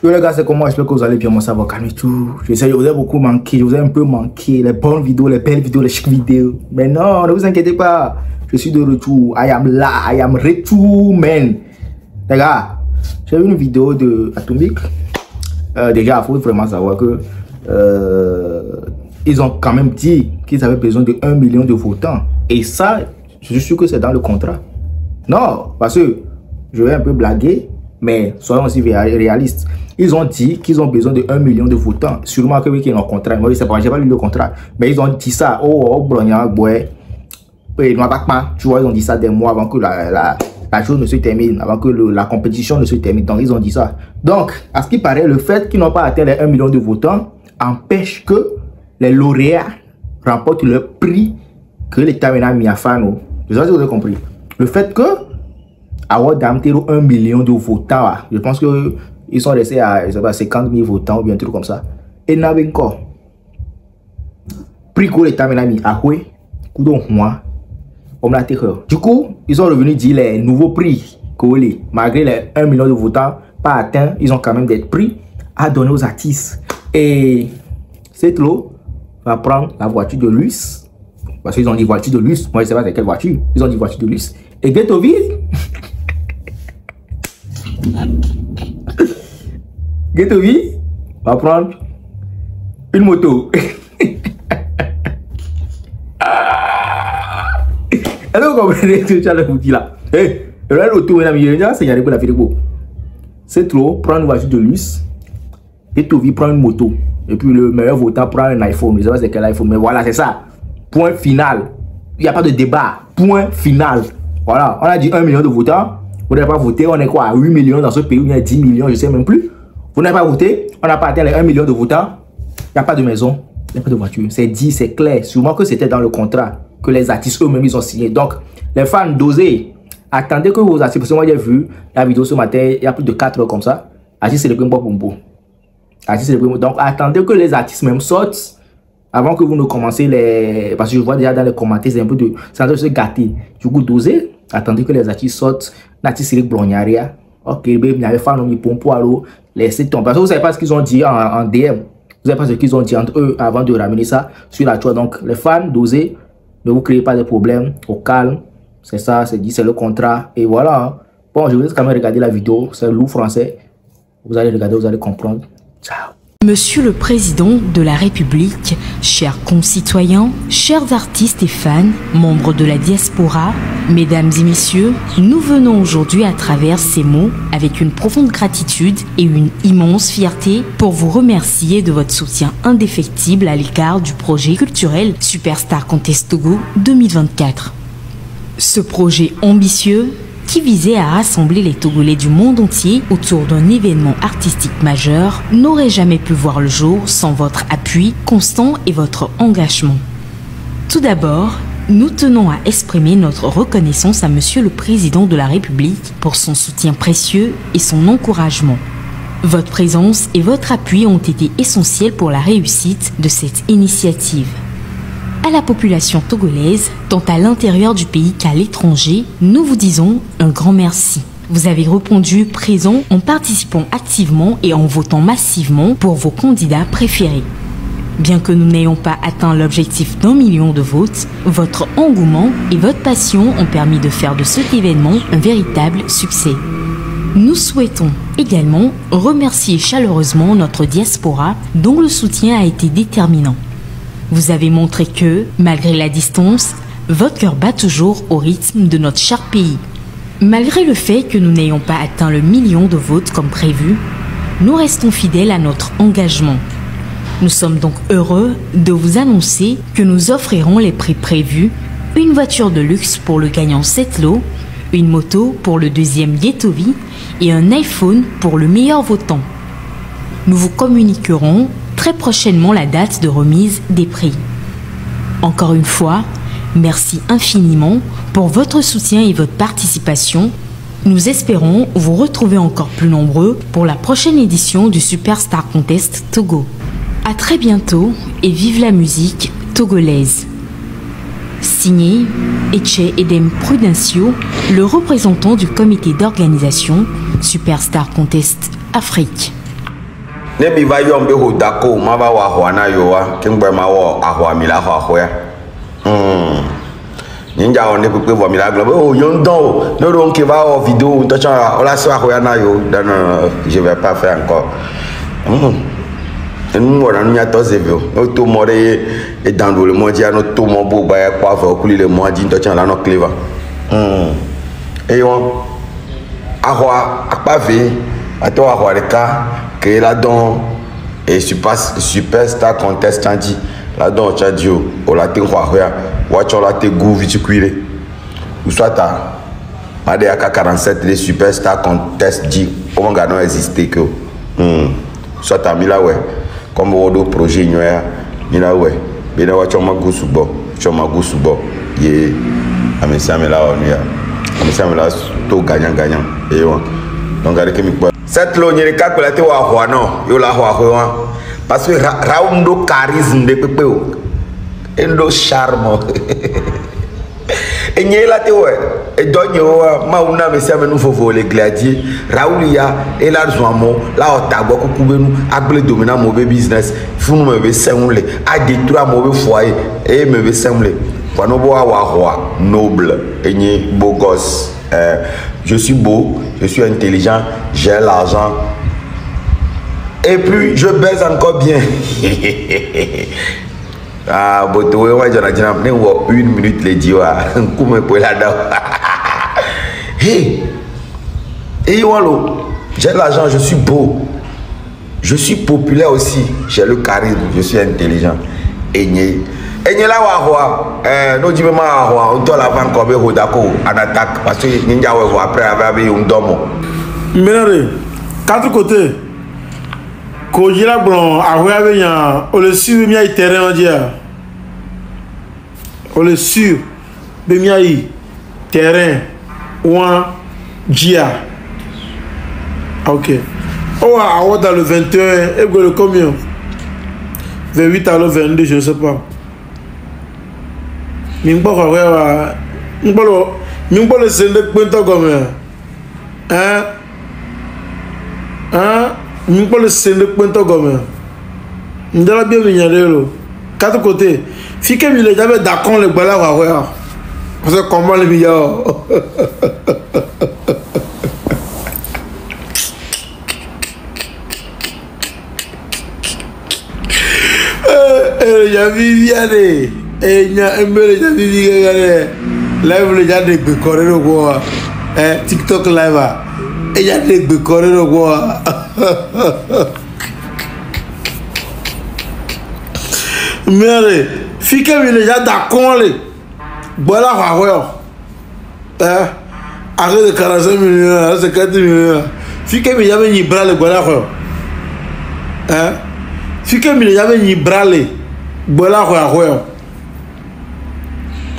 Yo les gars, c'est comment? J'espère que vous allez bien, moi ça va calmer tout. Je sais, je vous ai beaucoup manqué, je vous ai un peu manqué. Les bonnes vidéos, les belles vidéos, les chic vidéos. Mais non, ne vous inquiétez pas. Je suis de retour. I am là, I am retour, man. Les gars, j'ai vu une vidéo de Atomic. Euh, déjà, il faut vraiment savoir que euh, ils ont quand même dit qu'ils avaient besoin de 1 million de votants. Et ça, je suis sûr que c'est dans le contrat. Non, parce que je vais un peu blaguer, mais soyons aussi réalistes. Ils ont dit qu'ils ont besoin de 1 million de votants. Sûrement que oui, qu'ils ont un contrat. Moi, je sais pas, j'ai pas lu le contrat. Mais ils ont dit ça. Oh, oh, Brogna, ouais. Et tu vois, ils ont dit ça des mois avant que la, la, chose ne se termine, avant que la compétition ne se termine. Donc, ils ont dit ça. Donc, à ce qui paraît, le fait qu'ils n'ont pas atteint les 1 million de votants empêche que les lauréats remportent le prix que l'État mis à Fano. Je sais pas si vous avez compris. Le fait que avoir d'Amtero 1 million de votants, je pense que ils sont restés à je sais pas, 50 000 votants ou bien un truc comme ça. Et n'avait encore. Prix que l'État a mis à quoi moi, on l'a Du coup, ils sont revenus dire les nouveaux prix que malgré les 1 million de votants pas atteints, ils ont quand même des prix à donner aux artistes. Et cette lot va prendre la voiture de luxe. Parce qu'ils ont dit voiture de luxe. Moi, je sais pas c'est quelle voiture. Ils ont dit voiture de luxe. Et Ghettoville Ghettoville va prendre une moto. Alors, vous comprenez ce que tu as dit là Eh, le retour, mesdames et messieurs, c'est y a la vidéo. C'est trop, prendre une voiture de luxe. Ghettoville prend une moto. Et puis le meilleur votant prend un iPhone. Je ne sais pas c'est quel iPhone, mais voilà, c'est ça. Point final. Il n'y a pas de débat. Point final. Voilà, on a dit 1 million de votants. Vous n'avez pas voté. On est quoi? À 8 millions dans ce pays, il y a 10 millions, je ne sais même plus. Vous n'avez pas voté. On n'a pas atteint les 1 million de votants. Il n'y a pas de maison. Il n'y a pas de voiture. C'est dit, c'est clair. Sûrement que c'était dans le contrat que les artistes eux-mêmes ils ont signé. Donc, les fans d'oser, attendez que vos artistes, parce que moi j'ai vu la vidéo ce matin, il y a plus de 4 heures comme ça. Artistes c'est le premier pour donc, attendez que les artistes même sortent avant que vous ne commencez les... Parce que je vois déjà dans les commentaires, c'est un peu de... Ça doit se gâter. Du coup, dosez. Attendez que les artistes sortent. L'artiste Eric Blognaria. Ok, il y avait Fanomi Pompo, alors laissez tomber. Parce que vous savez pas ce qu'ils ont dit en, DM. Vous savez pas ce qu'ils ont dit entre eux avant de ramener ça sur la toile. Donc, les fans, dosez. Ne vous créez pas de problèmes. Au calme. C'est ça, c'est dit, c'est le contrat. Et voilà. Bon, je vous laisse quand même regarder la vidéo. C'est loup français. Vous allez regarder, vous allez comprendre. Ciao. Monsieur le Président de la République, chers concitoyens, chers artistes et fans, membres de la diaspora, mesdames et messieurs, nous venons aujourd'hui à travers ces mots avec une profonde gratitude et une immense fierté pour vous remercier de votre soutien indéfectible à l'écart du projet culturel Superstar Contest Togo 2024. Ce projet ambitieux qui visait à rassembler les Togolais du monde entier autour d'un événement artistique majeur, n'aurait jamais pu voir le jour sans votre appui constant et votre engagement. Tout d'abord, nous tenons à exprimer notre reconnaissance à Monsieur le Président de la République pour son soutien précieux et son encouragement. Votre présence et votre appui ont été essentiels pour la réussite de cette initiative à la population togolaise, tant à l'intérieur du pays qu'à l'étranger, nous vous disons un grand merci. Vous avez répondu présent en participant activement et en votant massivement pour vos candidats préférés. Bien que nous n'ayons pas atteint l'objectif d'un million de votes, votre engouement et votre passion ont permis de faire de cet événement un véritable succès. Nous souhaitons également remercier chaleureusement notre diaspora dont le soutien a été déterminant. Vous avez montré que, malgré la distance, votre cœur bat toujours au rythme de notre cher pays. Malgré le fait que nous n'ayons pas atteint le million de votes comme prévu, nous restons fidèles à notre engagement. Nous sommes donc heureux de vous annoncer que nous offrirons les prix prévus, une voiture de luxe pour le gagnant 7 lots, une moto pour le deuxième Yetovi et un iPhone pour le meilleur votant. Nous vous communiquerons très prochainement la date de remise des prix. Encore une fois, merci infiniment pour votre soutien et votre participation. Nous espérons vous retrouver encore plus nombreux pour la prochaine édition du Superstar Contest Togo. A très bientôt et vive la musique togolaise. Signé Eche Edem Prudencio, le représentant du comité d'organisation Superstar Contest Afrique. Ne mi va yɔm be ho da ko ma va wɔ ahɔa na yo wa ke ŋgbɛ ma wɔ ahɔa mi la xɔ axɔa hmm nyinja wɔ ne kpekpe vɔ mi la gblɔ be o yɔ ŋdɔ o ne ɖo ŋke va wɔ video ŋutɔ tsɔ wòle asi axɔa na yo non non je vais pas faire encore hmm enu wɔna nu nyatɔ zevi o ne to mɔ ɖe ye edan do le mɔ dzia ne to mɔ bo gba ya kpɔ avɔ kuli le mɔa dzi ŋutɔ tsɔ la nɔ kle va hmm eye wɔn axɔa akpa ve ate wɔ axɔa ɖeka ke la dɔn e super superstar contestant dzi la dɔn ɔtsa dzi o o la te xɔ axɔa woatsɔ la te gu vitsikui ɖe usɔata ma ɖe aka 47 ɖe superstar contest dzi wo mega nɔ existe ke o hmm. Usɔata mi la wɔe kɔmi wɔɖo projet nyɔ ya mi la wɔe bena woatsɔ ma gu sugbɔ tsɔ ma gu sugbɔ ye ame sia ame la wɔ nu ya ame sia ame la to ganyaganya eye wa donc kpɔ. setlo nye ɖeka kple te wɔ axɔa nɔ yewo le axɔ axɔe wa. Parce que ra rawu ŋɖo charisme ɖe kpekpe o. Eŋɖo charme enye la te wɔ edɔ nye wa mawu na ame sia ame nu vovovo le glia dzi rawu ya ela zɔn amewo la wɔ tagbɔ kuku be nu agble dome na amewo business. Funu me be sɛŋu le adetro amewo be foyer eye me be sɛŋu le. Vɔ ne be woawɔ noble beau gosse euh, je suis beau je suis intelligent j'ai l'argent. Et puis je baise encore bien. Ah botowe wa jɔna dzina ne wɔ une minute le dzi wa nkume koe la hey eye walo j'ai l'argent je suis beau. Je suis populaire aussi. J'ai le charisme je suis intelligent. Enye enye la wɔ axɔa ɛɛ n'o dzi be ma axɔa ŋutɔ la va ŋkɔ be hodako an attaque parce que ninja wɔ vɔ après ava be ŋdɔ. Ko be nya o le terrain dzia. O le dzia. Ok. Dans le 21, et combien 28 à le 22, je ne sais pas. Mi gbɔ xɔxɔ wa, mi gbɔ le mi gbɔ le se ne kpentɔ gɔme. Hein? Hein? Mi gbɔ le se ne kpentɔ gɔme. Ndela bi mi nya ɖe lo. Quatre côtés. Fi ke mi le dza be dakɔn le gbe la xɔxɔ ya. Parce que comment le mi ya o. Eh, ya vivia de. Eh, nya embele ya vivia de. Live le ya de gbe kɔrɛ ɖe gbɔ. Eh, TikTok live a. Eh, ya de gbe kɔrɛ ɖe gbɔ. Mère, fi ke mi le ya da kɔn le. Gbɔ la xɔxɔ yɔ. Eh, arrête de 45 millions, arrête de 4 millions. Fi ke mi ya be nyi bra le gbɔ la xɔ yɔ. Eh, fi ke mi le ya be nyi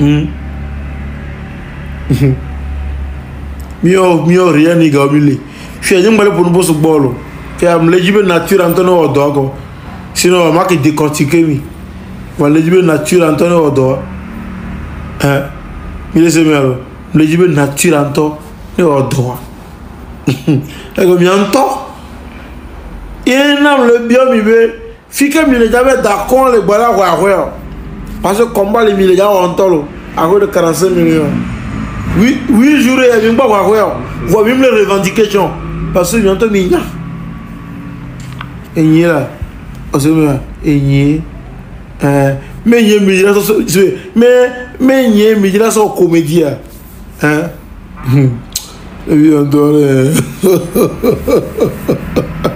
bra le gbɔ la xɔ axɔ yɔ. Hmm. miɔ miɔ ria ni ga mi le fia nye ŋmɛlɛ ƒonu bosu gbɔ lo fia mi le dzi be nature ŋutɔ ne wɔ dɔ akɔ sinon ma ke décortiquer mi. Ma le dzi be nature ŋutɔ ne wɔ dɔ ɛ mi le se mi alo. Mi le dzi be nature ŋutɔ ne wɔ dɔ wa. Ego mia ŋutɔ ye nam le biɔ mi be. Fi ke mi le dza be dakɔn le gbɔ la xɔ axɔ yɔ parce que combat le mi le dza wɔ ŋutɔ lo axɔ de 45 millions. Huit huit jours yɛ mi gbɔ xɔ axɔ yɔ vɔ mi le revendication parce que ŋutɔ mi nya enyi la ɔsɛ mi la enyi ɛɛ me nye mi dzra sɔ sɔ me me nye mi dzra sɔ comédia ɛɛ ebi ŋutɔ lɛ. yàtọ̀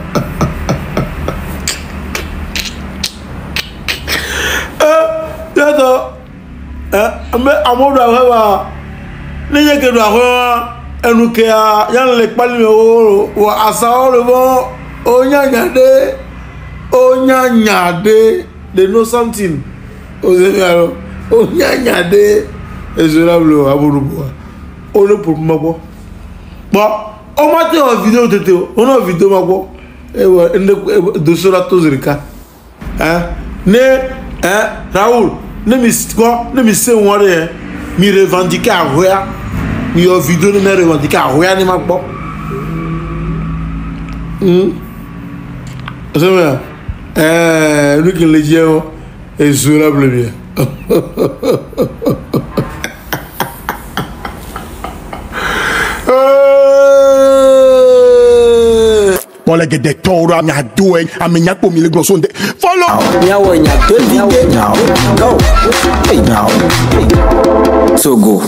ɖe they know something. O se mi alo o nya nya ɖe ezo la blo abodo bɔ o le ƒo ma gbɔ gbɔ o ma te wɔ video tete o o na video ma gbɔ ewɔ ene doso la to zirika ɛ ne ɛ raoul ne mi kɔ ne mi se ŋua ɖe yɛ mi revendiquer ahoya mi yɔ video ne mi revendiquer ahoya ne ma gbɔ? Hmm? Sɛmɛ ɛɛ nu kele jɛ o ezu la bile mi ame geɖe tɔwɔrɔ nyadoe ame nyakpɔ mi le gblɔ so ŋdɛ fɔlɔ. miawɔ nyatoli de sogo.